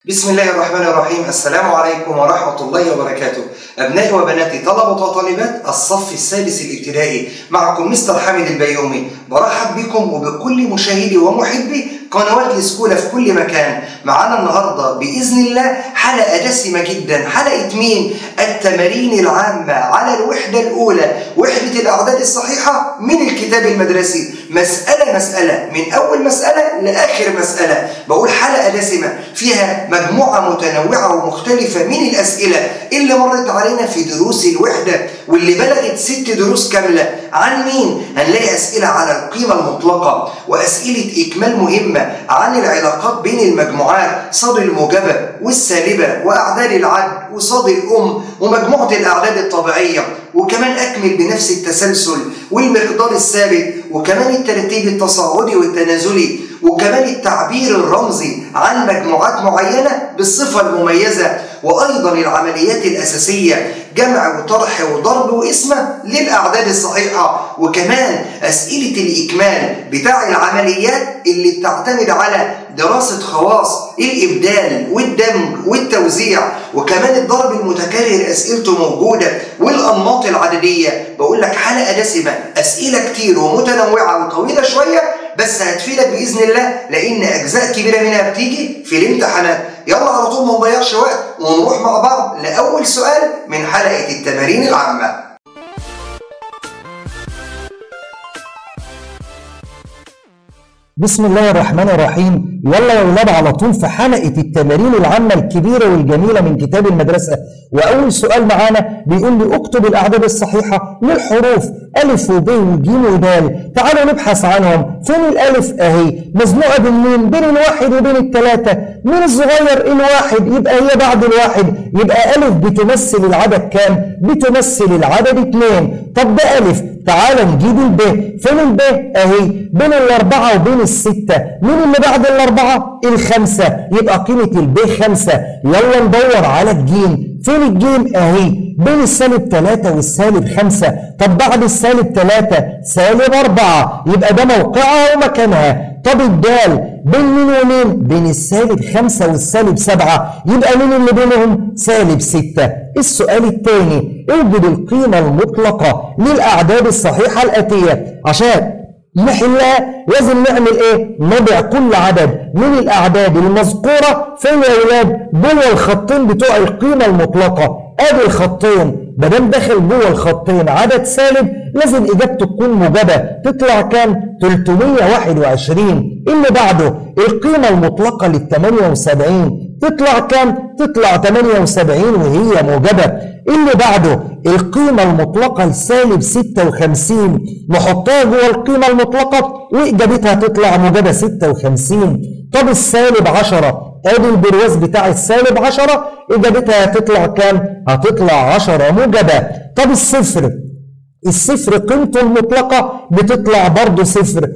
بسم الله الرحمن الرحيم. السلام عليكم ورحمة الله وبركاته. أبنائي وبناتي طلبة وطالبات الصف السادس الابتدائي. معكم مستر حامد البيومي. برحب بكم وبكل مشاهدي ومحبي قنوات السكولة في كل مكان. معانا النهاردة بإذن الله حلقة دسمة جدا. حلقة مين؟ التمارين العامة على الوحدة الأولى. وحدة الأعداد الصحيحة من الكتاب المدرسي. مسألة مسألة. من أول مسألة لآخر مسألة. بقول حلقة دسمة. فيها مجموعة متنوعة ومختلفة من الأسئلة اللي مرت علينا في دروس الوحدة واللي بلغت ست دروس كاملة. عن مين؟ هنلاقي أسئلة على القيمة المطلقة وأسئلة إكمال مهمة. عن العلاقات بين المجموعات صاد الموجبة والسالبة وأعداد العد وصاد الأم ومجموعة الأعداد الطبيعية وكمان أكمل بنفس التسلسل والمقدار الثابت وكمان الترتيب التصاعدي والتنازلي وكمان التعبير الرمزي عن مجموعات معينة بالصفة المميزة وأيضا العمليات الأساسية جمع وطرح وضرب واسمة للأعداد الصحيحة وكمان أسئلة الإكمال بتاع العمليات اللي بتعتمد على دراسة خواص الإبدال والدمج والتوزيع وكمان الضرب المتكرر أسئلته موجودة والأنماط العددية. بقول لك حلقة دسمة أسئلة كتير ومتنوعة وطويلة شوية بس هتفيدك بإذن الله لأن أجزاء كبيرة منها بتيجي في الامتحانات. يلا على طول ما نضيعش وقت ونروح مع بعض لأول سؤال من حلقة التمارين العامة. بسم الله الرحمن الرحيم. يلا يا ولاد على طول في حلقة التمارين العامة الكبيرة والجميلة من كتاب المدرسة. وأول سؤال معانا بيقول لي اكتب الأعداد الصحيحة للحروف. ألف وب وج ودال تعالوا نبحث عنهم. فين الألف أهي؟ مزنوقة بين مين بين الواحد وبين الثلاثة مين الصغير الواحد يبقى هي بعد الواحد. يبقى ألف بتمثل العدد كام؟ بتمثل العدد اثنين. طب ده ألف. تعال نجيب الب فين الب أهي؟ بين الأربعة وبين الستة. مين اللي بعد الأربعة؟ الخمسة. يبقى قيمة الب خمسة. يلا ندور على الجيم. فين الجيم اهي بين السالب 3 والسالب 5 طب بعد السالب 3 سالب 4 يبقى ده موقعها ومكانها. طب الدال بين مين ومين؟ بين السالب 5 والسالب 7 يبقى مين اللي بينهم؟ سالب 6 السؤال الثاني اوجد القيمة المطلقة للأعداد الصحيحة الآتية. عشان نحلها لازم نعمل إيه؟ نضع كل عدد من الأعداد المذكورة فين يا ولاد جوه الخطين بتوع القيمة المطلقة. أدي الخطين. ما دام داخل جوه الخطين عدد سالب لازم إجابته تكون موجبة. تطلع كام؟ 321 اللي بعده القيمة المطلقة لل 78 تطلع كام؟ تطلع 78 وهي موجبة. اللي بعده القيمة المطلقة لسالب 56 نحطها جوه القيمة المطلقة وإجابتها تطلع موجبة 56 طب السالب 10 ادي البرواز بتاع السالب 10 إجابتها هتطلع كام؟ هتطلع 10 موجبة طب الصفر الصفر قيمته المطلقة بتطلع برضه صفر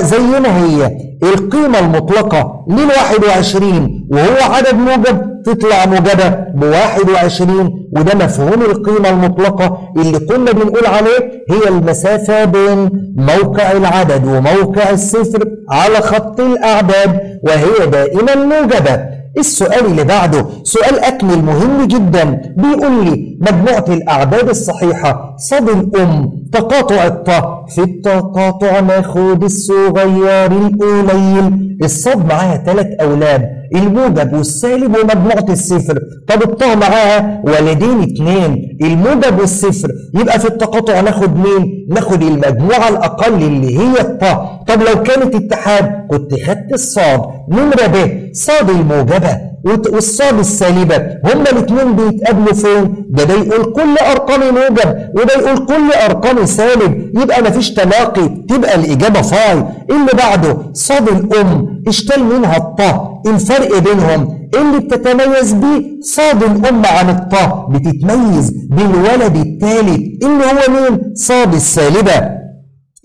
زي ما هي القيمة المطلقة لل 21 وهو عدد موجب تطلع موجبة ب 21 وده مفهوم القيمة المطلقة اللي كنا بنقول عليه هي المسافة بين موقع العدد وموقع الصفر على خط الأعداد وهي دائما موجبة السؤال اللي بعده سؤال أكمل مهم جدا. بيقول لي مجموعة الأعداد الصحيحة صاد الأم تقاطع الطاء في التقاطع ناخد الصغير القليل. الصاد معاها ثلاث أولاد الموجب والسالب ومجموعة الصفر. طب الطاء معاها ولدين اتنين الموجب والصفر. يبقى في التقاطع ناخد مين؟ ناخد المجموعة الأقل اللي هي الطاء طب لو كانت اتحاد كنت خدت الصاد. نمرة ب صاد الموجبة والصاد السالبة. هما الاثنين بيتقابلوا فين؟ ده ده يقول كل أرقام موجب وده يقول كل أرقام سالب. يبقى مفيش تلاقي تبقى الإجابة فاي اللي بعده صاد الأم اشتال منها الطاء. الفرق بينهم اللي بتتميز بيه صاد الأم عن الطاء. بتتميز بالولد الثالث اللي هو مين؟ صاد السالبة.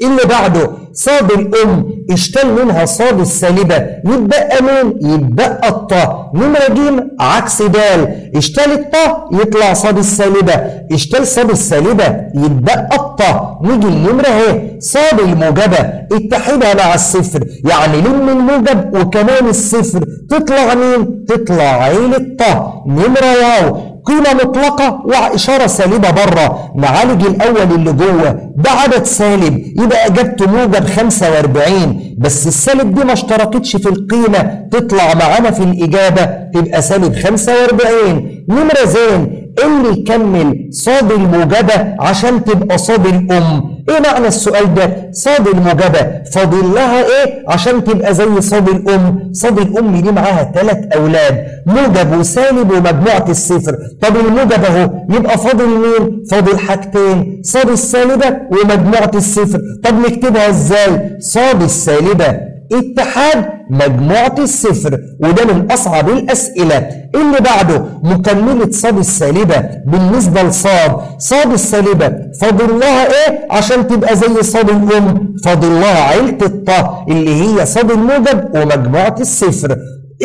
اللي بعده صاد الأم اشتل منها صاد السالبة يتبقى مين؟ يتبقى الطاء نمرة جيم عكس دال اشتل الطاء يطلع صاد السالبة. اشتل صاد السالبة يتبقى الطاء نيجي النمرة أهي. صاد الموجبة اتحدها مع الصفر. يعني لم الموجب وكمان الصفر. تطلع مين؟ تطلع عين الطاء. نمرة واو قيمة مطلقة وإشارة سالبة برة. نعالج الأول اللي جوه. ده عدد سالب. يبقى إجابته موجب 45 بس السالب دي ما اشتركتش في القيمة. تطلع معانا في الإجابة تبقى سالب 45 نمرة زين. اللي يكمل صاد الموجبة عشان تبقى صاد الأم. إيه معنى السؤال ده؟ صاد الموجبة. فاضل لها إيه؟ عشان تبقى زي صاد الأم. صاد الأم دي معاها ثلاث أولاد موجب وسالب ومجموعة الصفر. طب الموجب أهو يبقى فاضل مين؟ فاضل حاجتين صاد السالبة ومجموعة الصفر. طب نكتبها إزاي؟ صاد السالبة. اتحاد مجموعة الصفر وده من أصعب الأسئلة. اللي بعده مكملة صاد السالبة بالنسبة لصاد. صاد السالبة فاضل لها إيه؟ عشان تبقى زي صاد الأم. فاضل لها عيلة الطاء اللي هي صاد الموجب ومجموعة الصفر.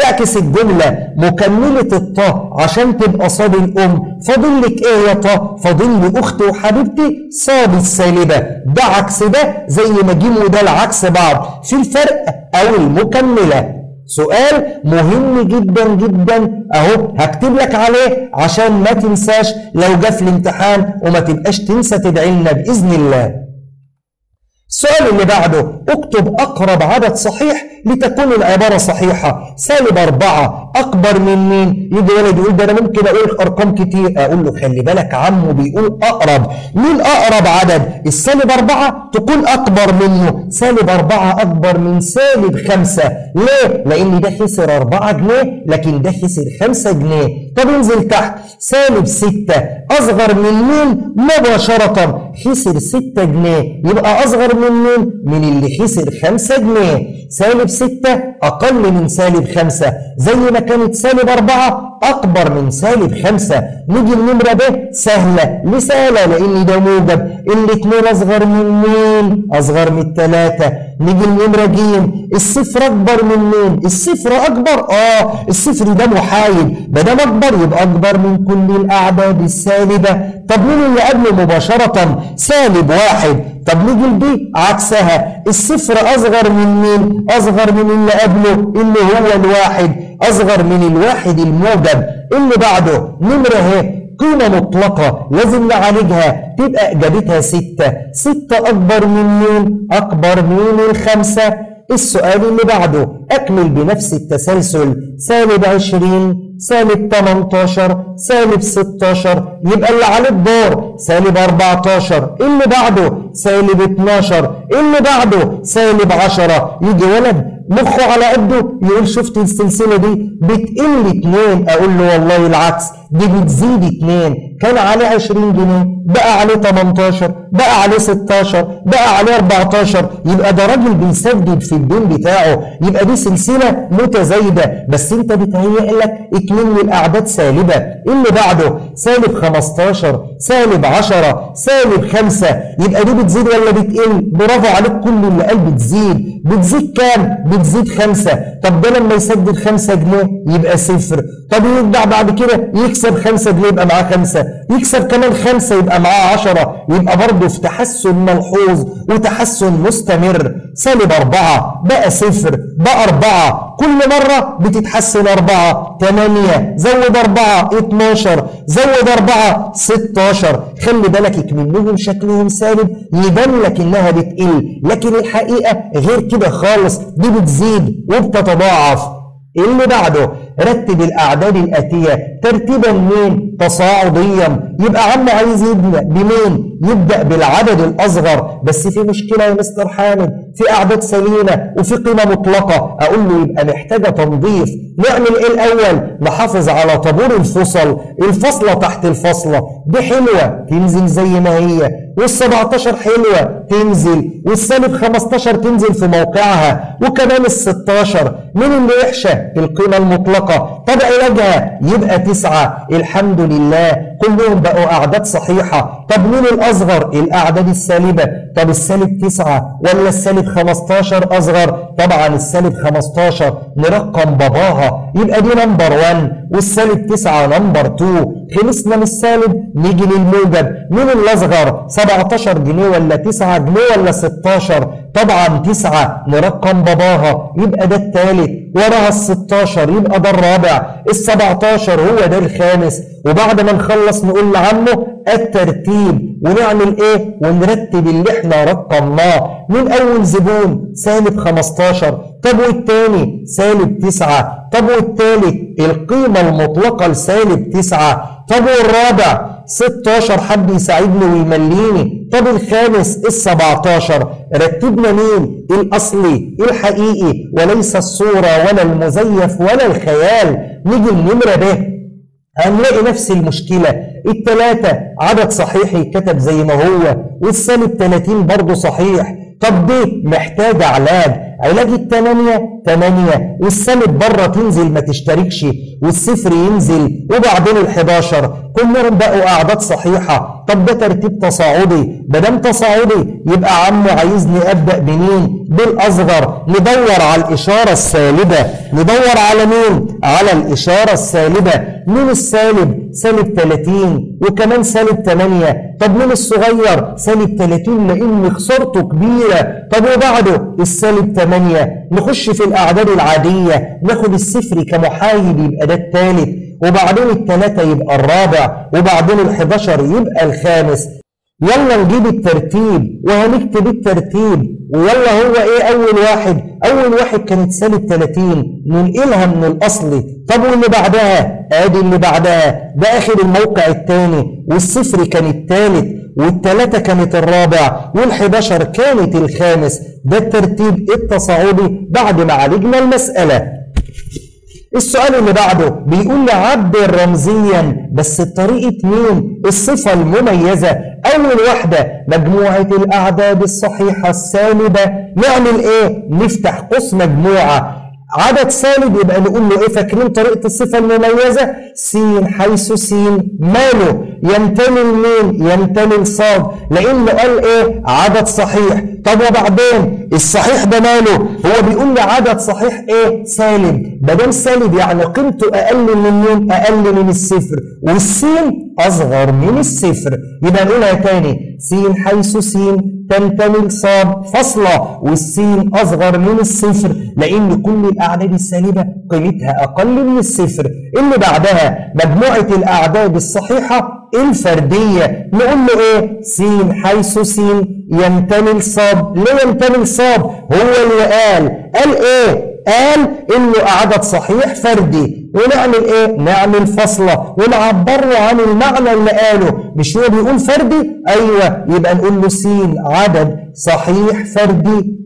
اعكس الجملة مكملة الطاء عشان تبقى صاد الأم. فاضل لك إيه يا طاء؟ فاضل لي أختي وحبيبتي صاد السالبة. ده عكس ده زي ما جيم وده العكس بعض. في الفرق أو المكملة. سؤال مهم جدا جدا. أهو هكتب لك عليه عشان ما تنساش. لو جه في الامتحان وما تبقاش تنسى تدعي لنا بإذن الله. السؤال اللي بعده اكتب أقرب عدد صحيح لتكون العبارة صحيحة. سالب أربعة. أكبر من مين؟ يجي ولد يقول ده أنا ممكن أقول أرقام كتير. أقول له خلي بالك عمه بيقول أقرب. مين أقرب عدد؟ السالب أربعة؟ تكون أكبر منه. سالب أربعة أكبر من سالب خمسة. ليه؟ لأن ده خسر أربعة جنيه لكن ده خسر خمسة جنيه. طب انزل تحت. سالب ستة. أصغر من مين؟ مباشرة. خسر ستة جنيه. يبقى أصغر من مين؟ من اللي خسر خمسة جنيه. سالب ستة أقل من سالب خمسة. زي ما كانت سالب أربعة أكبر من سالب خمسة نيجي النمرة ب سهلة ليه سهلة؟ لأن ده موجب الاتنين أصغر من مين؟ أصغر من التلاتة نيجي النمرة ج الصفر أكبر من مين؟ الصفر أكبر؟ آه الصفر ده محايد ما دام أكبر يبقى أكبر من كل الأعداد السالبة طب مين اللي قبله مباشرة؟ سالب واحد طب نيجي لدي عكسها الصفر أصغر من مين؟ أصغر من اللي قبله اللي هو الواحد أصغر من الواحد الموجب اللي بعده نمرة اهي قيمة مطلقة لازم نعالجها. تبقى إجابتها ستة. ستة أكبر من مين؟ أكبر من الخمسة. السؤال اللي بعده أكمل بنفس التسلسل. سالب 20 سالب 18 سالب 16 يبقى اللي عليه الدور. سالب 14 اللي بعده سالب 12 اللي بعده سالب 10 يجي ولد مخه على قده يقول شفت السلسلة دي؟ بتقل اتنين. أقول له والله العكس دي بتزيد اتنين. كان عليه 20 جنيه بقى عليه 18 بقى عليه 16 بقى عليه 14 يبقى ده راجل بيسدد في الدين بتاعه. يبقى دي سلسلة متزايدة. بس انت بتهيئ لك اتنين من الاعداد سالبة. اللي بعده سالب 15 سالب 10 سالب 5 يبقى دي بتزيد ولا بتقل؟ برافو عليك كل اللي قال بتزيد. بتزيد كام؟ بتزيد 5 طب ده لما يسدد 5 جنيه يبقى صفر. طب يرجع بعد كده يكسب 5 جنيه يبقى معاه 5 يكسب كمان 5 يبقى معاه 10 يبقى برضه في تحسن ملحوظ وتحسن مستمر. سالب 4 بقى صفر بقى 4 كل مرة بتتحسن 4 8 زود 4 12 زود 4 16 خلي بالك منهم شكلهم سالب. يبان لك إنها بتقل. لكن الحقيقة غير كده خالص. دي بتزيد وبتتضاعف اللي بعده؟ رتب الأعداد الآتية ترتيبا مين تصاعديا. يبقى عم عايز يبدأ بمين؟ يبدأ بالعدد الأصغر. بس في مشكلة يا مستر حامد. في أعداد سليمة وفي قيمة مطلقة. أقول له يبقى محتاجة تنظيف. نعمل إيه الأول؟ نحافظ على طابور الفصل. الفصلة تحت الفصلة دي حلوة. تنزل زي ما هي. وال17 حلوة. تنزل. والسالب 15 تنزل في موقعها. وكمان ال16 مين اللي يحشى القيمة المطلقة. طاقة طب علاجها يبقى تسعة. الحمد لله. كلهم بقوا أعداد صحيحة. طب مين الأصغر؟ الأعداد السالبة. طب السالب تسعة ولا السالب 15 أصغر؟ طبعا السالب 15 نرقم باباها. يبقى دي number 1 والسالب 9 number 2 خلصنا من السالب نيجي للموجب. مين الأصغر؟ 17 جنيه ولا 9 جنيه ولا 16 طبعا 9 نرقم باباها. يبقى ده الثالث وراها ال 16 يبقى ده الرابع. ال 17 هو ده الخامس. وبعد ما نخلص نقول لعمه الترتيب. ونعمل إيه؟ ونرتب اللي إحنا رقمناه. من أول زبون؟ سالب 15 طب والتاني؟ سالب 9 طب والتالت؟ القيمة المطلقة لسالب 9 طب والرابع؟ 16 حد يساعدني ويمليني. طب الخامس؟ ال 17 رتبنا مين؟ الأصلي الحقيقي. وليس الصورة ولا المزيف ولا الخيال. نيجي النمرة ب. هنلاقي نفس المشكلة. التلاتة عدد صحيح يتكتب زي ما هو. والسالب 30 برضه صحيح. طب دي محتاجة علاج علاج التمانية تمانية. والسالب بره تنزل ما تشتركش. والصفر ينزل وبعدين الحداشر. كلهم بقوا أعداد صحيحة. طب ده ترتيب تصاعدي. مادام تصاعدي يبقى عمو عايزني أبدأ بمين؟ بالأصغر. ندور على الإشارة السالبة. ندور على مين؟ على الإشارة السالبة. مين السالب؟ سالب 30 وكمان سالب 8 طب مين الصغير؟ سالب 30 لأن خسارته كبيرة. طب وبعده؟ السالب 8 نخش في الأعداد العادية ناخد الصفر كمحايد يبقى ده الثالث وبعدين الثلاثة يبقى الرابع وبعدين الحداشر يبقى الخامس. يلا نجيب الترتيب وهنكتب الترتيب. ويلا هو إيه أول واحد؟ أول واحد كانت سالب 30 ننقلها من الاصلي طب واللي بعدها؟ أدي اللي بعدها. ده آخر الموقع الثاني والصفر كان الثالث والثلاثة كانت الرابع. والحداشر كانت الخامس. ده الترتيب التصاعدي بعد ما عالجنا المسألة. السؤال اللي بعده بيقول لي عبر رمزيا بس بطريقة مين؟ الصفة المميزة أول واحدة مجموعة الأعداد الصحيحة السالبة نعمل إيه؟ نفتح قوس مجموعة عدد سالب يبقى نقول له إيه؟ فاكرين طريقة الصفة المميزة؟ س حيث س ماله. ينتمي لمين ينتمي لصاد لأنه قال إيه؟ عدد صحيح. طب وبعدين؟ الصحيح ده ماله؟ هو بيقول لي عدد صحيح إيه؟ سالب. ما دام سالب يعني قيمته أقل من مين أقل من الصفر. والسين أصغر من الصفر. يبقى نقولها تاني. س حيث س تنتمي لصاد فاصلة والسين أصغر من الصفر. لأن كل الأعداد السالبة قيمتها أقل من الصفر. اللي بعدها مجموعة الأعداد الصحيحة الفردية. نقول له إيه؟ س حيث س ينتمي لصاد ليه ينتمي لصاد هو اللي قال. قال إيه؟ قال إنه عدد صحيح فردي. ونعمل إيه؟ نعمل فصلة. ونعبر له عن المعنى اللي قاله. مش هو بيقول فردي؟ أيوه. يبقى نقول له س عدد صحيح فردي.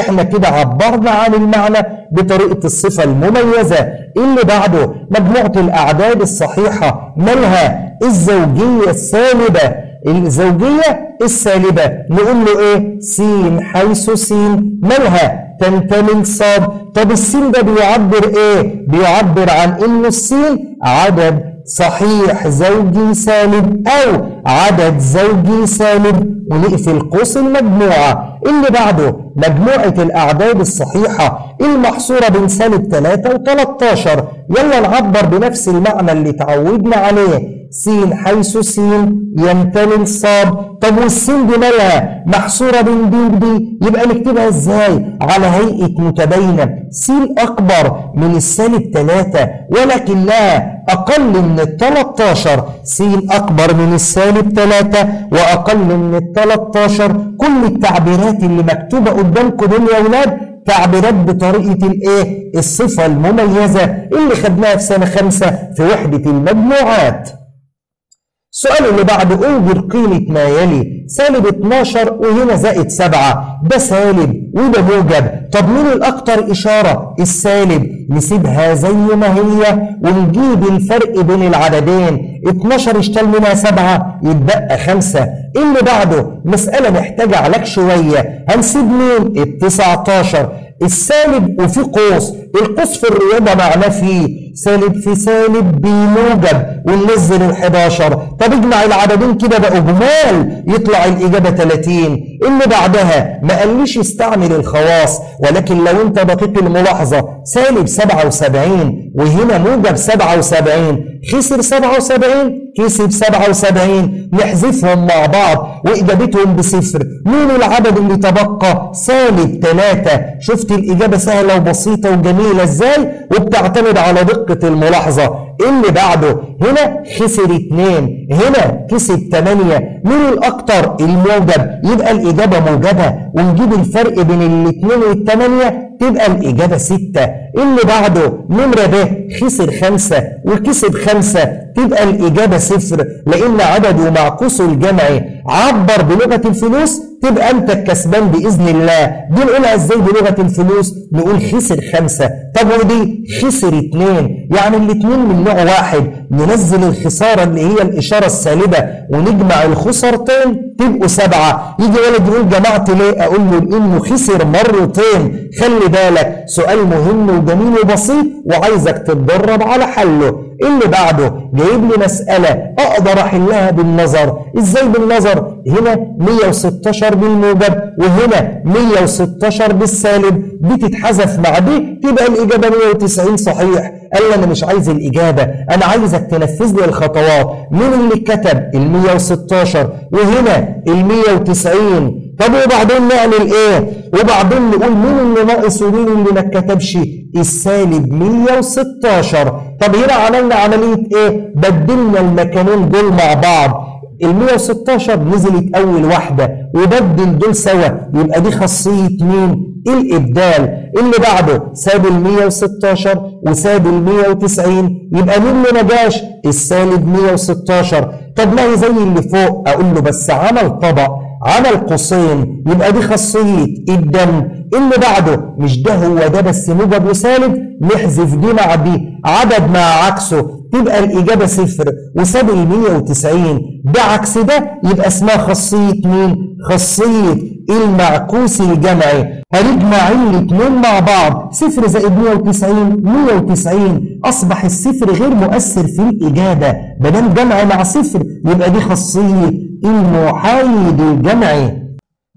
إحنا كده عبرنا عن المعنى بطريقة الصفة المميزة اللي بعده مجموعة الأعداد الصحيحة مالها الزوجية السالبة. الزوجية السالبة نقول له إيه؟ س حيث س مالها تنتمي لصاد طب السين ده بيعبر إيه؟ بيعبر عن إنه السين عدد صحيح زوجي سالب أو عدد زوجي سالب. ونقفل قوس المجموعة. اللي بعده مجموعة الأعداد الصحيحة المحصورة بين سالب 3 و 13 يلا نعبر بنفس المعنى اللي تعودنا عليه. س حيث س ينتمي لصاد طب والسين دي مالها محصورة بين دي ودي يبقى نكتبها إزاي؟ على هيئة متباينة س أكبر من السالب 3 ولكن لها أقل من ال 13 س أكبر من السالب 3 وأقل من ال 13 كل التعبيرات اللي مكتوبة قدامكم دول يا أولاد تعبيرات بطريقة الإيه؟ الصفة المميزة اللي خدناها في سنة خمسة في وحدة المجموعات. السؤال اللي بعده اوجد قيمة ما يلي. سالب 12 وهنا زائد 7 ده سالب وده موجب. طب مين الأكثر إشارة؟ السالب. نسيبها زي ما هي ونجيب الفرق بين العددين. 12 اشتال منها 7 يتبقى 5 اللي بعده مسألة محتاجة علاج شوية. هنسيب مين؟ ال 19 السالب وفي قوس. القوس في الرياضة معناه فيه. سالب في سالب بموجب وننزل ال 11 طب اجمع العددين كده بقوا جمال يطلع الإجابة 30 اللي بعدها ما قاليش استعمل الخواص ولكن لو انت دقيق الملاحظة سالب 77 وهنا موجب 77 خسر 77 كسب 77 نحذفهم مع بعض وإجابتهم بصفر. مين العدد اللي تبقى سالب 3 شفت الإجابة سهلة وبسيطة وجميلة إزاي؟ وبتعتمد على دقة الملاحظة. اللي بعده هنا خسر 2 هنا كسب 8 مين الأكتر الموجب؟ يبقى الإجابة موجبة. ونجيب الفرق بين الاثنين والثمانيه تبقى الإجابة ستة. اللي بعده نمرة ب خسر خمسة. وكسب خمسة تبقى الإجابة صفر. لأن عدده معكوسه الجمعي. عبر بلغة الفلوس تبقى أنت الكسبان بإذن الله. دي نقولها إزاي بلغة الفلوس؟ نقول خسر خمسة. طب ودي؟ خسر اتنين. يعني الاتنين من نوع واحد. ننزل الخسارة اللي هي الإشارة السالبة ونجمع الخسرتين تبقوا سبعة. يجي ولد يقول جمعت ليه؟ أقول له لأنه خسر مرتين. خلي بالك سؤال مهم وجميل وبسيط وعايزك تتدرب على حله. اللي بعده جايب لي مسألة أقدر أحلها بالنظر. إزاي بالنظر؟ هنا 116 بالموجب وهنا 116 بالسالب. دي تتحذف مع دي تبقى الإجابة 190 صحيح. قال أنا مش عايز الإجابة أنا عايزك تنفذ لي الخطوات. مين اللي كتب ال 116 وهنا ال 190 طب وبعدين نعمل إيه؟ وبعدين نقول مين اللي ناقص ومين اللي ما اتكتبش؟ السالب 116 طب هنا عملنا عملية إيه؟ بدلنا المكانين دول مع بعض. ال 116 نزلت أول واحدة وبدل دول سوا يبقى دي خاصية مين؟ الإبدال. اللي بعده ساب ال 116 وساب ال 190 يبقى مين اللي ما جاش السالب 116 طب ما هي زي اللي فوق أقول له بس عمل طبق عمل قوسين يبقى دي خاصية الدم. اللي بعده مش ده هو ده بس موجب وسالب نحذف دي مع دي عدد مع عكسه تبقى الإجابة صفر وساب ال 190 ده عكس ده يبقى اسمها خاصية مين؟ خاصية المعكوس الجمعي. هنجمع الاثنين مع بعض. صفر زائد 190 190 أصبح الصفر غير مؤثر في الإجابة. بدل جمع مع صفر يبقى دي خاصية المحايد الجمعي.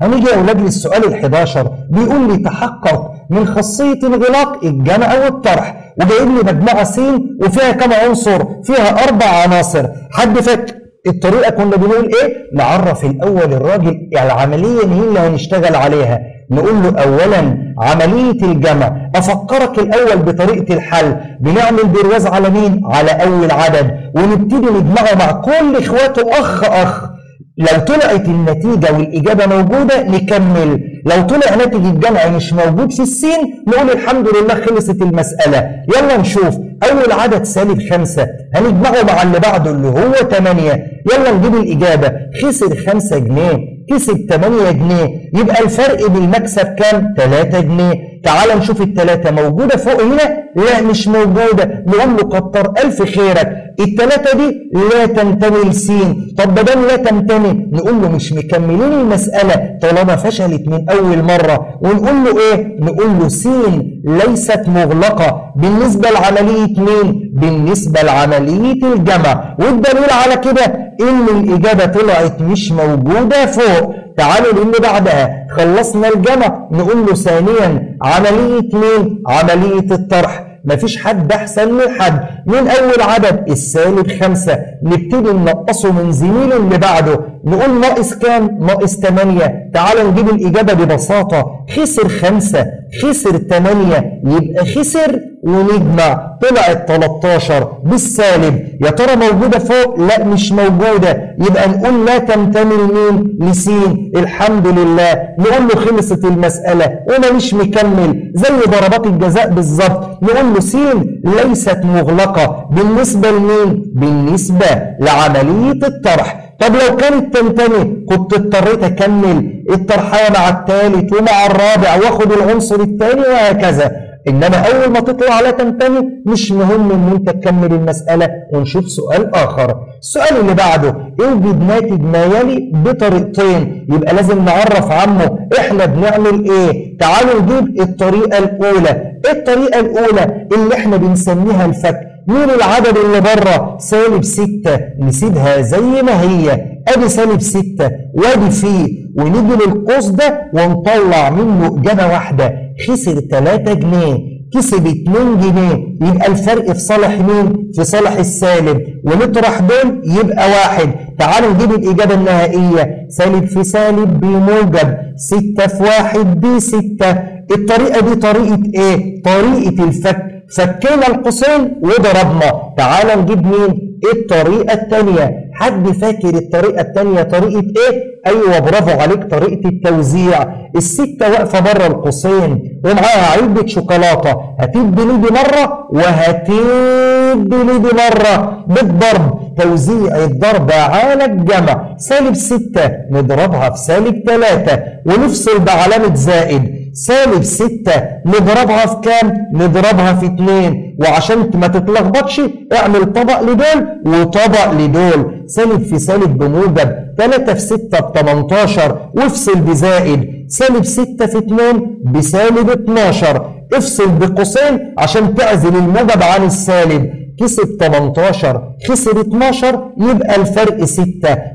هنيجي يا أولاد للسؤال ال 11 بيقول لي تحقق من خاصية انغلاق الجمع والطرح وجايب لي مجموعة س وفيها كم عنصر؟ فيها أربع عناصر. حد فاكر الطريقة كنا بنقول إيه؟ نعرف الأول الراجل العملية اللي هي اللي هنشتغل عليها. نقول له أولا عملية الجمع. أفكرك الأول بطريقة الحل. بنعمل برواز على مين؟ على أول عدد. ونبتدي نجمعه مع كل إخواته أخ أخ. لو طلعت النتيجة والإجابة موجودة نكمل. لو طلع ناتج الجمع مش موجود في السين نقول الحمد لله خلصت المسألة. يلا نشوف. أول عدد سالب خمسة. هنجمعه مع اللي بعده اللي هو 8 يلا نجيب الإجابة. خسر 5 جنيه. كسب 8 جنيه. يبقى الفرق بالمكسب كام؟ 3 جنيه. تعال نشوف الثلاثة موجودة فوق هنا؟ لا مش موجودة. نقول له كتر ألف خيرك. الثلاثة دي لا تنتمي لسين. طب بدل لا تنتمي نقول له مش مكملين المسألة طالما فشلت من أول مرة. ونقول له إيه؟ نقول له سين ليست مغلقة. بالنسبة لعملية مين؟ بالنسبة لعملية الجمع. والدليل على كده إن الإجابة طلعت مش موجودة فوق. تعالوا للي بعدها. خلصنا الجمع نقول له ثانيا عملية مين؟ عملية الطرح. مفيش حد أحسن من حد. من أول عدد؟ السالب خمسة. نبتدي ننقصه من زميله اللي بعده. نقول ناقص كام؟ ناقص 8 تعال نجيب الإجابة ببساطة. خسر خمسة خسر 8 يبقى خسر ونجمع طلعت 13 بالسالب. يا ترى موجودة فوق؟ لا مش موجودة. يبقى نقول لا تنتمي لمين؟ لسين. الحمد لله. نقول له خلصت المسألة. وأنا مش مكمل. زي ضربات الجزاء بالظبط. نقول له سين ليست مغلقة. بالنسبة لمين؟ بالنسبة لعملية الطرح. طب لو كانت تنتمي كنت اضطريت أكمل الطرحيه مع الثالث ومع الرابع واخد العنصر الثاني وهكذا. إنما أول ما تطلع لا تنتمي مش مهم إن أنت تكمل المسألة ونشوف سؤال آخر. السؤال اللي بعده اوجد ناتج ما يلي بطريقتين؟ يبقى لازم نعرف عنه إحنا بنعمل إيه؟ تعالوا نجيب الطريقة الأولى. الطريقة الأولى اللي إحنا بنسميها الفك مين العدد اللي بره سالب ستة نسيبها زي ما هي. أدي سالب ستة وأدي فيه. ونيجي للقوس ده ونطلع منه إجابة واحدة. خسر 3 جنيه كسب 2 جنيه. يبقى الفرق في صالح مين؟ في صالح السالب. ونطرح دول يبقى واحد. تعالوا نجيب الإجابة النهائية. سالب في سالب بموجب 6 في 1 بستة الطريقة دي طريقة إيه؟ طريقة الفك. فكينا القوسين وضربنا. تعال نجيب مين؟ الطريقة الثانية حد فاكر الطريقة الثانية طريقة إيه؟ أيوه برافو عليك. طريقة التوزيع. الستة واقفة بره القوسين ومعاها علبة شوكولاتة. هتدي دي مرة وهتدي دي مرة. بالضرب. توزيع الضرب على الجمع. سالب ستة. نضربها في سالب ثلاثة ونفصل بعلامة زائد. سالب ستة نضربها في كام؟ نضربها في اتنين. وعشان ما تتلخبطش اعمل طبق لدول وطبق لدول. سالب في سالب بموجب. 3 في 6 ب 18 وافصل بزائد. سالب 6 في 2 بسالب 12 افصل بقوسين عشان تعزل الموجب عن السالب. كسب 18 خسر 12 يبقى الفرق 6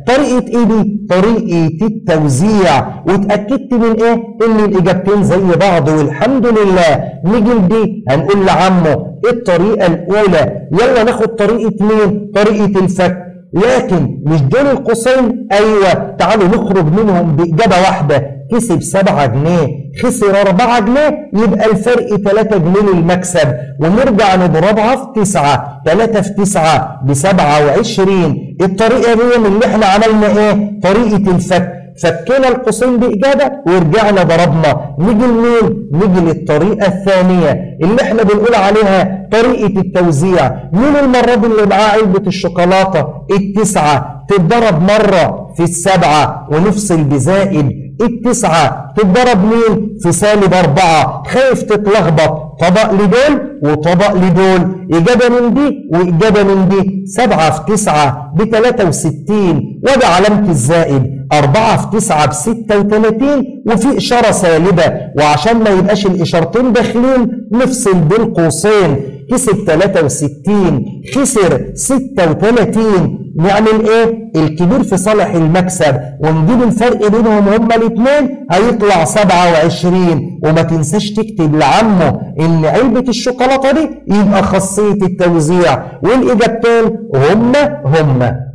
طريقة إيه دي؟ طريقة التوزيع. واتأكدت من إيه؟ إن الإجابتين زي بعض والحمد لله. نيجي لدي هنقول لعمه الطريقة الأولى؟ يلا ناخد طريقة مين؟ طريقة الفك. لكن مش دول القوسين؟ أيوه. تعالوا نخرج منهم بإجابة واحدة. كسب 7 جنيه خسر 4 جنيه يبقى الفرق 3 جنيه للمكسب. ونرجع نضربها في 9 3 في 9 ب 27 الطريقة دي من اللي إحنا عملنا إيه؟ طريقة الفك. فكينا القوسين بإجابة ورجعنا ضربنا. نيجي لمين؟ نيجي للطريقة الثانية اللي إحنا بنقول عليها طريقة التوزيع. مين المرة دي اللي معاه علبة الشوكولاتة؟ التسعة. تتضرب مرة في السبعة ونفصل بزائد. التسعة. تتضرب مين؟ في سالب أربعة. خايف تتلخبط. طبق لدول وطبق لدول. إجابة من دي وإجابة من دي. سبعة في تسعة بتلاتة وستين. وده علامة الزائد. أربعة في تسعة بستة وتلاتين وفي إشارة سالبة. وعشان ما يبقاش الإشارتين داخلين نفصل بين قوسين. كسب 63 خسر 36 نعمل إيه؟ الكبير في صالح المكسب. ونجيب الفرق بينهم هما الاثنين هيطلع 27 وما تنساش تكتب لعمه إن علبة الشوكولاتة دي يبقى خاصية التوزيع. والإجابتين هما هما.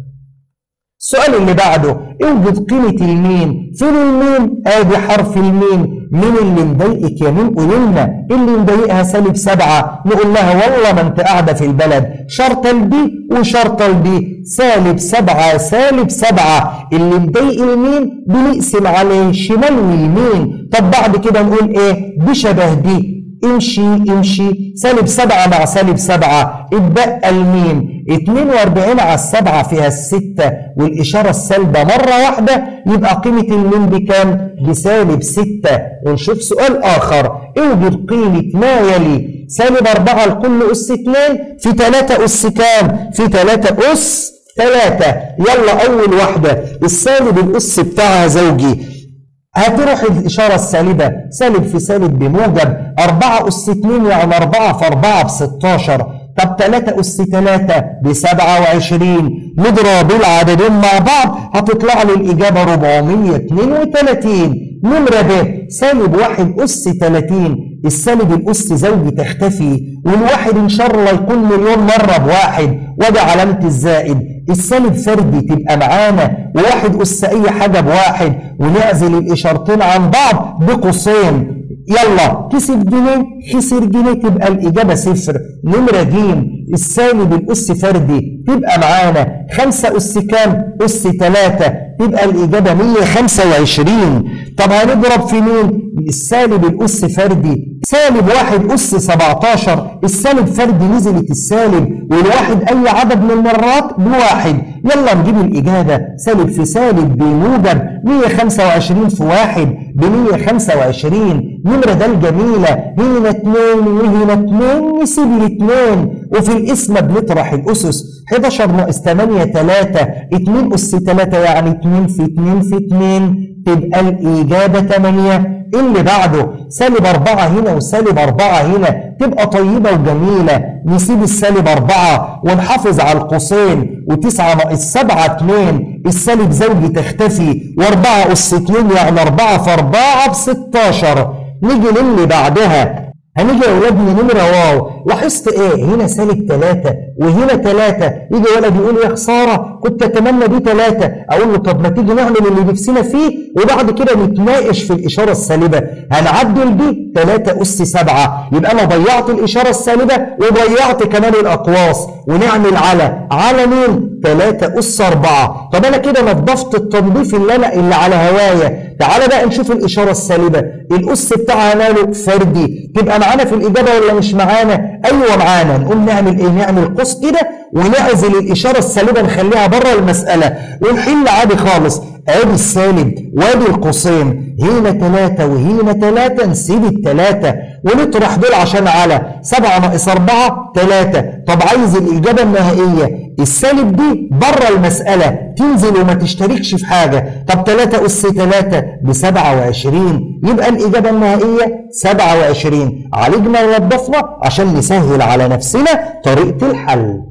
السؤال اللي بعده اوجد قيمة المين فين المين آدي حرف المين مين اللي مضايقك يا مين قولي لنا اللي مضايقها سالب سبعة. نقول لها والله ما انت قاعدة في البلد. شرطة البي وشرطة البي. سالب سبعة سالب سبعة. اللي مضايق المين بنقسم عليه شمال واليمين. طب بعد كده نقول إيه؟ بشبه دي امشي امشي. سالب سبعة مع سالب سبعة. اتبقى المين 42 على السبعة فيها الستة والإشارة السالبة مرة واحدة يبقى قيمة المين بكام؟ بسالب ستة. ونشوف سؤال آخر. اوجد قيمة ما يلي؟ سالب أربعة لكل أس اتنين في تلاتة أس كام؟ في تلاتة أس تلاتة. يلا أول واحدة. السالب الأس بتاعها زوجي. هتروح الإشارة السالبة. سالب في سالب بموجب. 4 أس 2 يعني 4 في 4 ب 16 طب 3 أس 3 ب 27 نضرب العددين مع بعض هتطلع لي الإجابة 432 نمرة ب سالب 1 أس 30 السالب الأس زوجي تختفي والواحد إن شاء الله يكون مليون مرة بواحد وده علامة الزائد. السالب فردي تبقى معانا وواحد أس أي حاجة بواحد ونعزل الإشارتين عن بعض بقوسين. يلا. كسب جنيه خسر جنيه تبقى الإجابة صفر. نمرة ج السالب الأس فردي. تبقى معانا خمسة أس كام؟ أس تلاتة. تبقى الإجابة 125 طب هنضرب في مين؟ السالب الأس فردي. سالب واحد أس 17 السالب فردي نزلت السالب والواحد أي عدد من المرات؟ بواحد. يلا نجيب الإجابة. سالب في سالب بموجب 125 في واحد ب 125 نمرة ده الجميلة هنا اتنين وهنا اتنين نسيب الاتنين وفي الاسم بنطرح الأسس. 11 ناقص 8 3 2 أس 3 يعني 2 في 2 في 2 تبقى الإجابة 8 اللي بعده سالب 4 هنا وسالب 4 هنا. تبقى طيبة وجميلة. نسيب السالب 4 ونحافظ على القوسين. و9 ناقص 7 2 السالب زوجي تختفي. و4 أس 2 يعني 4 في 4 ب 16 نيجي للي بعدها. هنيجي يا ولادنا نمرة واو. لاحظت إيه؟ هنا سالب 3 وهنا 3 يجي ولد يقول يا خسارة كنت أتمنى دي 3 أقول له طب ما تيجي نعمل اللي نفسنا فيه وبعد كده نتناقش في الإشارة السالبة. هنعدل دي 3 أس 7 يبقى أنا ضيعت الإشارة السالبة وضيعت كمان الأقواس. ونعمل على على مين؟ 3 أس 4 طب أنا كده نظفت التنظيف اللي أنا اللي على هوايا. تعالى بقى نشوف الإشارة السالبة. الأس بتاعها ماله؟ فردي. تبقى معانا في الإجابة ولا مش معانا؟ أيوه معانا. نقوم نعمل إيه؟ نعمل قوس كده ونعزل الإشارة السالبة نخليها بره المسألة. ونحل عادي خالص. ادي السالب وادي القوسين هنا ثلاثة وهنا ثلاثة نسيب الثلاثة ونطرح دول عشان على سبعة ناقص أربعة ثلاثة طب عايز الإجابة النهائية السالب دي بره المسألة تنزل وما تشتركش في حاجة. طب 3 أس 3 ب 27 يبقى الإجابة النهائية 27 عالجنا ونضفنا عشان نسهل على نفسنا طريقة الحل.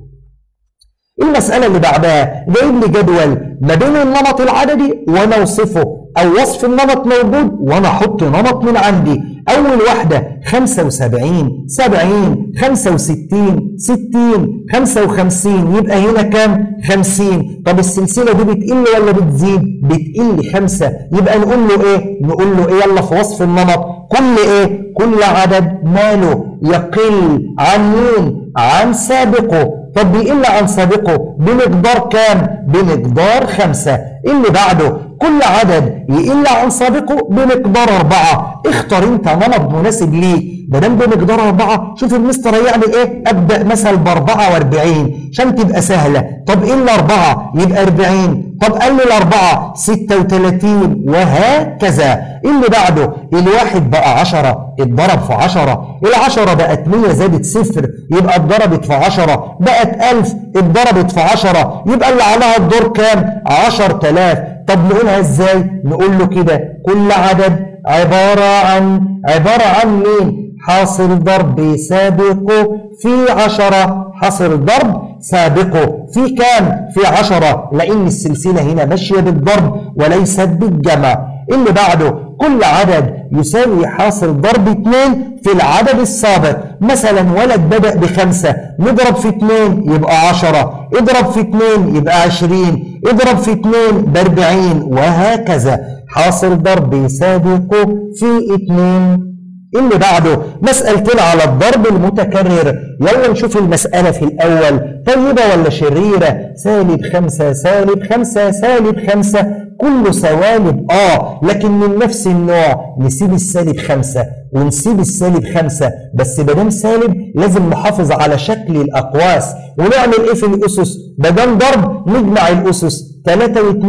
المسألة اللي بعدها جايب لي جدول ما بين النمط العددي وأنا اوصفه أو وصف النمط موجود وأنا أحط نمط من عندي. أول واحدة 75 70 65 60 55 يبقى هنا كام؟ 50 طب السلسلة دي بتقل ولا بتزيد؟ بتقل 5 يبقى نقول له إيه؟ نقول له إيه؟ يلا في وصف النمط. كل إيه؟ كل عدد ماله يقل عن مين؟ عن سابقه. طب بيقل عن سابقه بمقدار كام؟ بمقدار خمسة. اللي بعده كل عدد يقل عن سابقه بمقدار أربعة. اختار أنت نمط مناسب ليه. ما دام بمقدار أربعة شوف المستر هيعمل إيه؟ أبدأ مثلا ب 44 عشان تبقى سهلة. طب إيه الأربعة؟ يبقى 40 طب قلل أربعة 36 وهكذا. اللي بعده؟ الواحد بقى 10 اتضرب في 10 العشرة بقت 100 زادت صفر يبقى اتضربت في 10 بقت 1000 اتضربت في 10 يبقى اللي عليها الدور كام؟ 10000 طب نقولها إزاي؟ نقول له كده كل عدد عبارة عن عبارة عن مين؟ حاصل ضرب سابقه في عشرة حاصل ضرب سابقه في كام؟ في عشرة لأن السلسلة هنا ماشية بالضرب وليست بالجمع. اللي بعده كل عدد يساوي حاصل ضرب 2 في العدد السابق. مثلا ولد بدأ بخمسة نضرب في 2 يبقى 10 اضرب في 2 يبقى 20 اضرب في 2 ب 40 وهكذا. حاصل ضرب سابقه في 2 اللي بعده مسألتين على الضرب المتكرر. يلا نشوف المسألة في الأول. طيبة ولا شريرة؟ سالب خمسة سالب خمسة سالب خمسة. كله سوالب آه لكن من نفس النوع نسيب السالب خمسة. ونسيب السالب خمسة بس بدام سالب لازم نحافظ على شكل الأقواس. ونعمل إيه في الأسس؟ بدام ضرب نجمع الأسس. 3 و2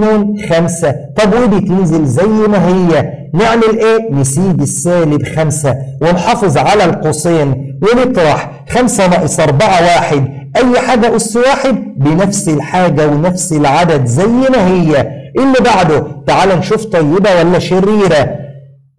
5 طب ودي تنزل زي ما هي؟ نعمل إيه؟ نسيب السالب 5 ونحافظ على القوسين ونطرح 5 ناقص 4 واحد. أي حاجة أس واحد بنفس الحاجة ونفس العدد زي ما هي. اللي بعده تعال نشوف طيبة ولا شريرة.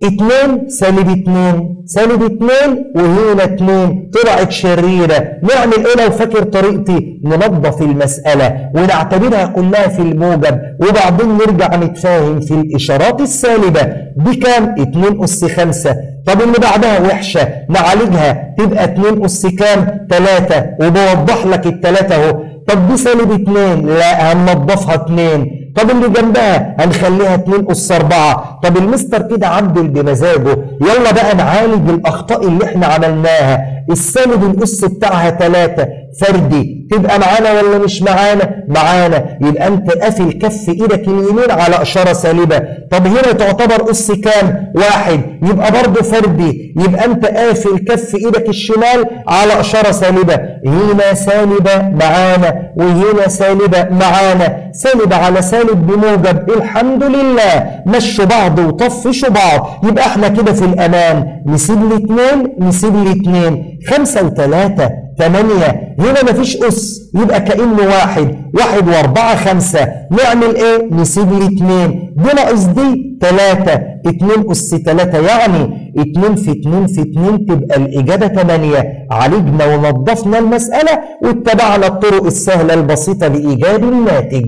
2 سالب 2 سالب 2 وهنا 2 طلعت شريرة. نعمل إيه لو فاكر طريقتي؟ ننظف المسألة ونعتبرها كلها في الموجب وبعدين نرجع نتفاهم في الإشارات السالبة. دي كام؟ 2 أس 5 طب اللي بعدها وحشة. نعالجها تبقى 2 أس كام؟ 3 وبوضح لك الثلاثة أهو. طب دي سالب 2 لا هننضفها 2 طب اللي جنبها هنخليها 2 أس 4 طب المستر كده عدل بمزاجه يلا بقى نعالج الأخطاء اللي إحنا عملناها. السالب الأس بتاعها 3 فردي تبقى معانا ولا مش معانا؟ معانا. يبقى أنت قافل كف إيدك اليمين على أشارة سالبة. طب هنا تعتبر اس كام؟ واحد. يبقى برضه فردي. يبقى أنت قافل كف إيدك الشمال على أشارة سالبة. هنا سالبة معانا وهنا سالبة معانا. سالب على سالب بموجب. الحمد لله. مشوا بعض وطفشوا بعض. يبقى إحنا كده في الأمان. نسيب الاثنين نسيب الاثنين خمسة وثلاثة ثمانية هنا مفيش أس يبقى كأنه واحد واحد وأربعة خمسة. نعمل إيه؟ نسيب الاثنين. دي ناقص دي ثلاثة. اتنين أس ثلاثة يعني اتنين في اتنين في اتنين تبقى الإجابة ثمانية. عالجنا ونظفنا المسألة واتبعنا الطرق السهلة البسيطة لإيجاد الناتج.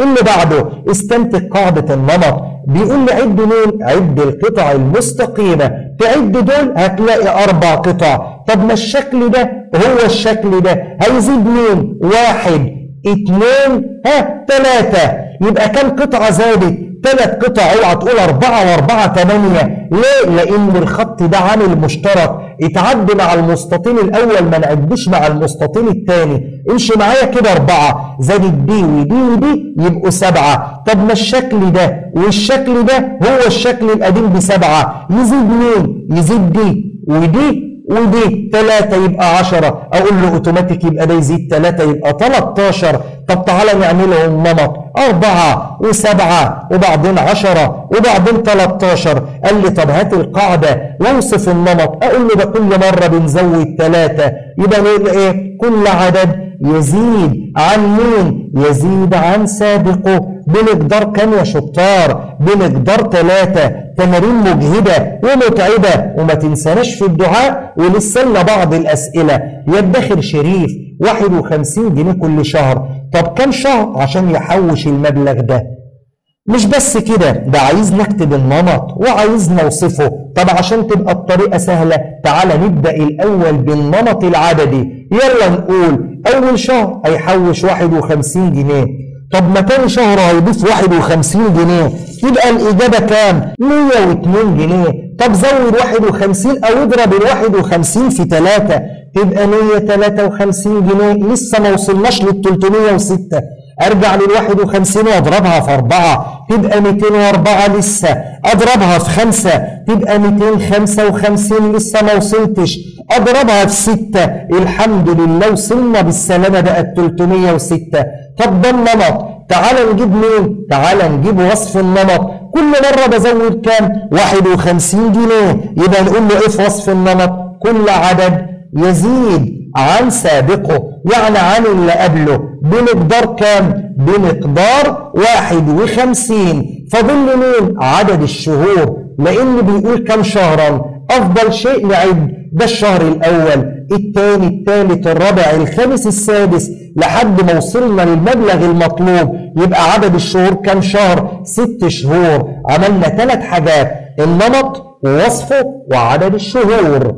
اللي بعده استنتج قاعدة النمط. بيقول لي عد مين؟ عد القطع المستقيمة. تعد دول هتلاقي أربع قطع. طب ما الشكل ده هو الشكل ده. هيزيد مين؟ واحد. اتنين. ها تلاتة. يبقى كم قطعة زادت؟ ثلاث قطع. اوعى تقول أربعة وأربعة ثمانية ليه؟ لأن الخط ده عامل مشترك. اتعد مع المستطيل الأول ما نعدوش مع المستطيل الثاني امشي معايا كده أربعة. زادت دي ودي ودي يبقوا سبعة. طب ما الشكل ده؟ والشكل ده هو الشكل القديم بسبعة. يزيد مين؟ يزيد دي. ودي ودي 3 يبقى 10 أقول له أوتوماتيك يبقى ده يزيد 3 يبقى 13 طب تعالى نعملهم نمط. 4 و7 وبعدين 10 وبعدين 13 قال لي طب هات القاعدة وأوصف النمط. أقول له ده كل مرة بنزود 3 يبقى نقول إيه؟ كل عدد يزيد عن مين؟ يزيد عن سابقه. بمقدار كام يا شطار؟ بمقدار ثلاثة. تمارين مجهدة ومتعبة. وما تنساناش في الدعاء ولسه لنا بعض الأسئلة. يدخر شريف 51 جنيه كل شهر. طب كم شهر عشان يحوش المبلغ ده؟ مش بس كده ده عايز نكتب النمط وعايز نوصفه طب عشان تبقى الطريقة سهلة تعالى نبدأ الأول بالنمط العددي. يلا نقول أول شهر هيحوش 51 جنيه. طب ما تاني شهر هيضيف 51 جنيه. يبقى الإجابة كام؟ 102 جنيه. طب زود 51 أو اضرب ال 51 في 3 تبقى 153 جنيه. لسه ما وصلناش لل 306 أرجع لل 51 واضربها في 4 تبقى 204 لسه. أضربها في 5 تبقى 255 لسه ما وصلتش. أضربها في 6 الحمد لله وصلنا بالسلامة بقت 306 طب ده النمط. تعال نجيب مين؟ تعال نجيب وصف النمط. كل مرة بزود كام؟ 51 جنيه. يبقى نقول له إيه في وصف النمط؟ كل عدد يزيد. عن سابقه يعني عن اللي قبله. بمقدار كام؟ بمقدار 51 فاضل مين؟ عدد الشهور. لأن بيقول كم شهرا؟ أفضل شيء نعد ده الشهر الأول الثاني الثالث الرابع الخامس السادس لحد ما وصلنا للمبلغ المطلوب. يبقى عدد الشهور كم شهر؟ ست شهور. عملنا ثلاث حاجات النمط ووصفه وعدد الشهور.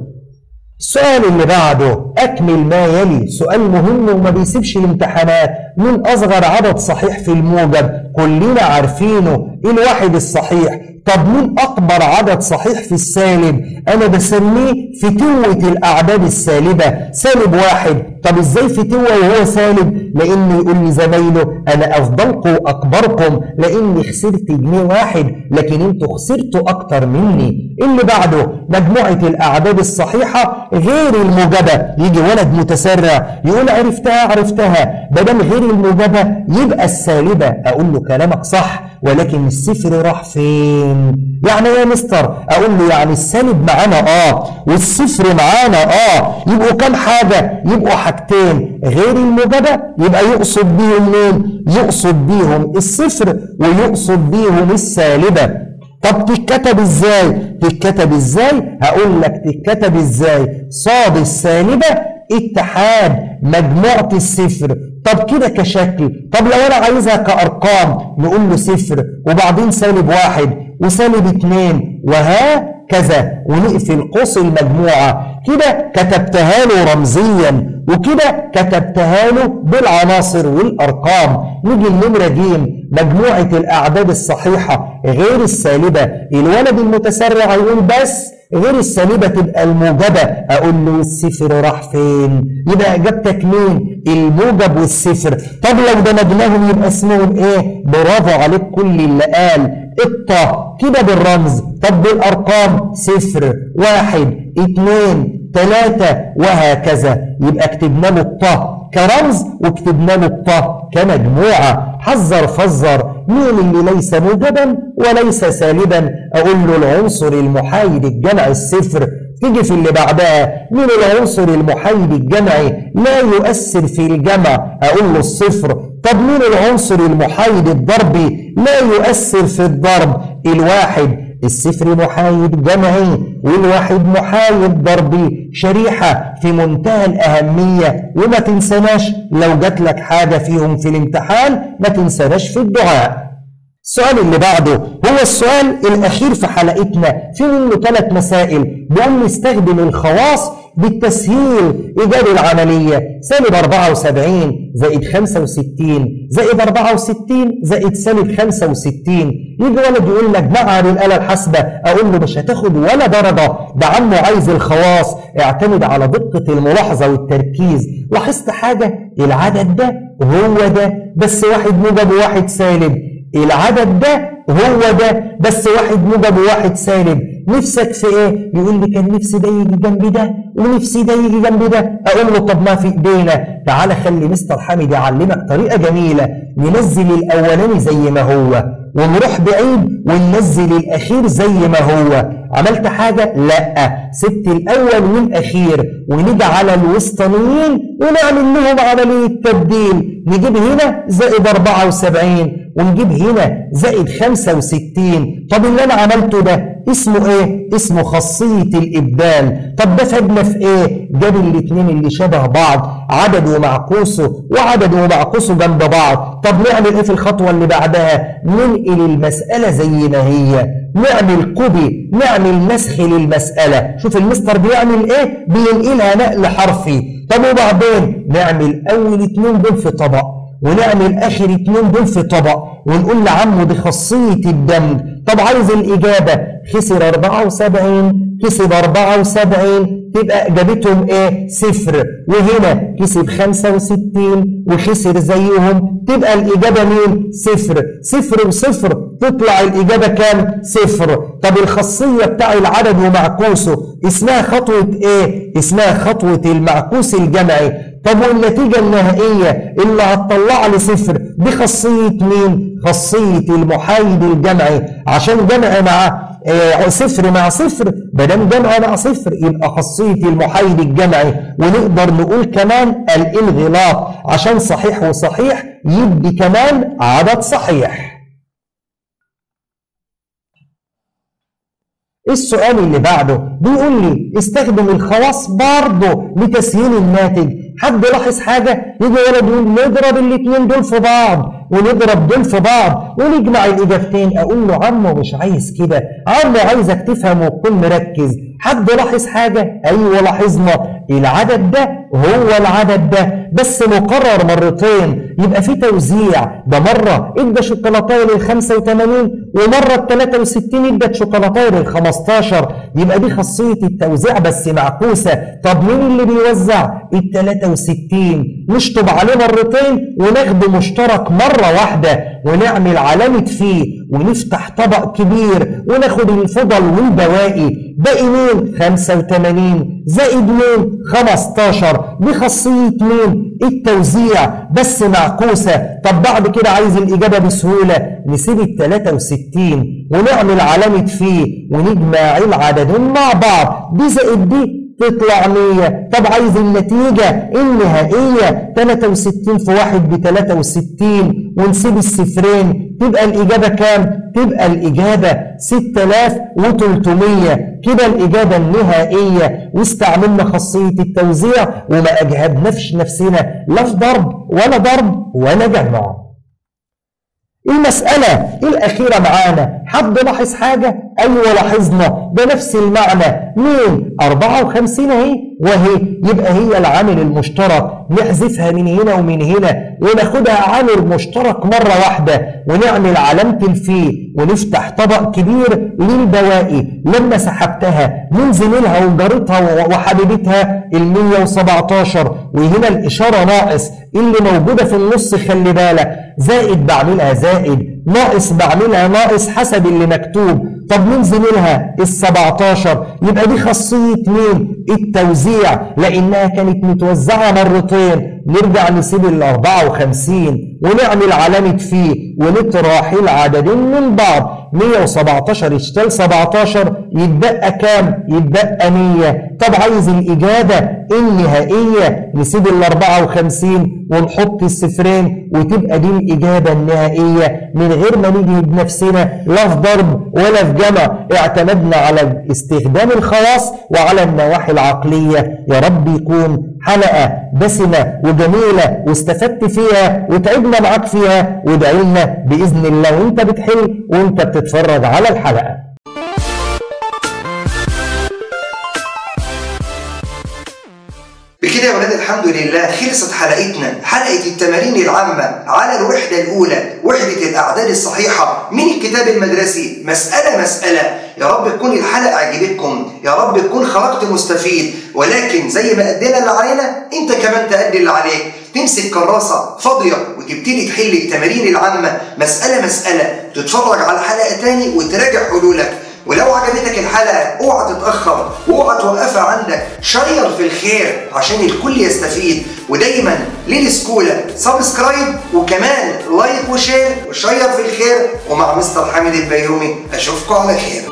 السؤال اللي بعده أكمل ما يلي. سؤال مهم وما بيسيبش الامتحانات. من أصغر عدد صحيح في الموجب؟ كلنا عارفينه. الواحد الصحيح؟ طب مين أكبر عدد صحيح في السالب. أنا بسميه فتوة الأعداد السالبة. سالب واحد. طب إزاي فتوة وهو سالب؟ لأن يقول زمايله أنا أفضلكم وأكبركم لأني خسرت جنيه واحد لكن أنتوا خسرتوا أكتر مني. اللي بعده مجموعة الأعداد الصحيحة غير الموجبة. يجي ولد متسرع يقول عرفتها عرفتها. بدل غير الموجبة يبقى السالبة. أقول له كلامك صح. ولكن الصفر راح فين؟ يعني إيه يا مستر أقول له يعني السالب معانا آه والصفر معانا آه يبقوا كام حاجة؟ يبقوا حاجتين غير الموجبة يبقى يقصد بيهم مين؟ يقصد بيهم الصفر ويقصد بيهم السالبة. طب تتكتب إزاي؟ تتكتب إزاي؟ هقول لك تتكتب إزاي. صاد السالبة اتحاد مجموعة الصفر طب كده كشكل. طب لو أنا عايزها كأرقام نقول له صفر وبعدين سالب واحد وسالب اتنين وهكذا ونقفل قوس المجموعة. كده كتبتها له رمزيا وكده كتبتها له بالعناصر والأرقام. نيجي النمرة جيم مجموعة الأعداد الصحيحة غير السالبة. الولد المتسرع يقول بس غير السالبة تبقى الموجبة. أقول له الصفر راح فين؟ يبقى إجابتك مين؟ الموجب والصفر طب لو دمجناهم يبقى اسمهم إيه؟ برافو عليك كل اللي قال. الطا كده بالرمز. طب بالأرقام. صفر واحد. اتنين. تلاتة. وهكذا. يبقى كتبنا له الطا كرمز وكتبنا له الطا كمجموعة. حذر فزر مين اللي ليس موجبا وليس سالبا. أقول له العنصر المحايد الجمع الصفر. تيجي في اللي بعدها. مين العنصر المحايد الجمعي لا يؤثر في الجمع. أقول له الصفر. طب مين العنصر المحايد الضربي لا يؤثر في الضرب. الواحد الصفر محايد جمعي والواحد محايد ضربي شريحة في منتهى الأهمية. وما تنسناش لو جات لك حاجة فيهم في الامتحان ما تنسناش في الدعاء. السؤال اللي بعده هو السؤال الأخير في حلقتنا في منه ثلاث مسائل. بيقول لي استخدم الخواص بالتسهيل إيجاد العملية سالب 74 زائد 65 زائد 64 زائد سالب 65 يجي ولد يقول لك بقى بالآلة الحاسبة أقول له مش هتاخد ولا درجة. ده عمه عايز الخواص. اعتمد على دقة الملاحظة والتركيز. لاحظت حاجة؟ العدد ده هو ده. بس واحد موجب وواحد سالب. العدد ده هو ده. بس واحد موجب وواحد سالب. نفسك في إيه؟ يقول لي كان نفسي ده يجي جنب ده ونفسي ده يجي جنب ده. أقول له طب ما في إيدينا. تعالى خلي مستر حامد يعلمك طريقة جميلة. ننزل الأولاني زي ما هو ونروح بعيد وننزل الأخير زي ما هو. عملت حاجة؟ لأ. سبت الأول والأخير. ونيجي على الوسطانيين ونعمل لهم عملية تبديل. نجيب هنا زائد 74 ونجيب هنا زائد 65 طب اللي أنا عملته ده اسمه إيه؟ اسمه خاصية الإبدال. طب ده فادنا في إيه؟ جاب الاثنين اللي شبه بعض عدد ومعكوسه وعدد ومعكوسه جنب بعض. طب نعمل إيه في الخطوة اللي بعدها؟ ننقل المسألة زي ما هي. نعمل copy نعمل نسخ للمسألة. شوف المستر بيعمل إيه؟ بينقلها نقل حرفي. طب وبعدين؟ نعمل أول اتنين دول في طبق. ونعمل اخر اتنين دول في طبق ونقول لعمه دي خاصيه الدمج طب عايز الإجابة؟ خسر 74 كسب 74 تبقى إجابتهم إيه؟ صفر. وهنا كسب 65 وخسر زيهم تبقى الإجابة مين؟ صفر. صفر وصفر تطلع الإجابة كام؟ صفر. طب الخاصية بتاع العدد ومعكوسه اسمها خطوة إيه؟ اسمها خطوة المعكوس الجمعي. طب والنتيجة النهائية اللي هتطلع لي صفر دي خاصية مين؟ خاصية المحايد الجمعي. عشان جمع مع آه صفر مع صفر بدل جمع مع صفر يبقى خاصية المحايد الجمعي. ونقدر نقول كمان الانغلاق. عشان صحيح وصحيح يدي كمان عدد صحيح. السؤال اللي بعده بيقول لي استخدم الخواص برضه لتسهيل الناتج. حد لاحظ حاجة؟ يجي يقول نضرب الاثنين دول في بعض ونضرب دول في بعض ونجمع الإجابتين. أقول له عمو مش عايز كده. عمو عايزك تفهم وتكون مركز. حد لاحظ حاجة؟ أيوة لاحظنا. العدد ده هو العدد ده. بس مكرر مرتين. يبقى في توزيع. ده مرة إدى شوكولاتاية لل 85 ومرة ال 63 إدت شوكولاتاية لل 15 يبقى دي خاصية التوزيع بس معكوسة. طب مين اللي بيوزع؟ ال 63 نشطب عليه مرتين وناخده مشترك مرة واحدة ونعمل علامة فيه ونفتح طبق كبير وناخد الفضل والبواقي. باقي مين؟ 85 زائد مين؟ 15 دي خاصية مين؟ التوزيع. بس معكوسة. طب بعد كده عايز الإجابة بسهولة. نسيب ال 63 ونعمل علامة فيه ونجمع العددين مع بعض. دي زائد دي تطلع 100 طب عايز النتيجة النهائية 63 في 1 ب 63 ونسيب الصفرين. تبقى الإجابة كام؟ تبقى الإجابة 6300 كده الإجابة النهائية. واستعملنا خاصية التوزيع وما أجهدناش نفسنا. لا في ضرب ولا ضرب ولا جمع. المسألة الأخيرة معانا. حد لاحظ حاجة؟ أيوة لاحظنا ده نفس المعنى. مين؟ 54 أهي وهي. يبقى هي العامل المشترك. نحذفها من هنا ومن هنا وناخدها عامل مشترك مرة واحدة ونعمل علامة الفي ونفتح طبق كبير للبواقي. لما سحبتها من زميلها وجارتها وحبيبتها ال 117 وهنا الإشارة ناقص. اللي موجودة في النص خلي بالك. زائد بعملها زائد. ناقص بعملها ناقص حسب اللي مكتوب. طب مين زميلها؟ ال 17 يبقى دي خاصية مين؟ التوزيع. لأنها كانت متوزعة مرتين. نرجع نسيب ال 54 ونعمل علامة فيه ونطرح العددين من بعض. 117 يشتغل 17 يتبقى كام؟ يتبقى 100 طب عايز الإجابة النهائية نسيب ال 54 ونحط الصفرين وتبقى دي الإجابة النهائية. من غير ما نيجي بنفسنا لا في ضرب ولا في جمع اعتمدنا على استخدام الخواص وعلى النواحي العقلية. يا رب يكون حلقة دسمة وجميلة واستفدت فيها وتعبنا معاك فيها. وادعي لنا بإذن الله. وانت بتحل وانت بتتفرج على الحلقة. بكده يا ولاد الحمد لله خلصت حلقتنا. حلقة التمارين العامة على الوحدة الأولى وحدة الأعداد الصحيحة من الكتاب المدرسي. مسألة مسألة. يا رب تكون الحلقة عجبتكم. يا رب تكون خرجت مستفيد. ولكن زي ما أدينا اللي علينا أنت كمان تأدي اللي عليك. تمسك كراسة فاضية وتبتدي تحل التمارين العامة. مسألة مسألة. تتفرج على حلقة تاني وتراجع حلولك. ولو عجبتك الحلقة اوعى تتأخر واوعى توقفها عندك. شير في الخير عشان الكل يستفيد. ودايما للسكولة subscribe وكمان like و share و share في الخير. ومع مستر حامد البيومي أشوفكم على خير.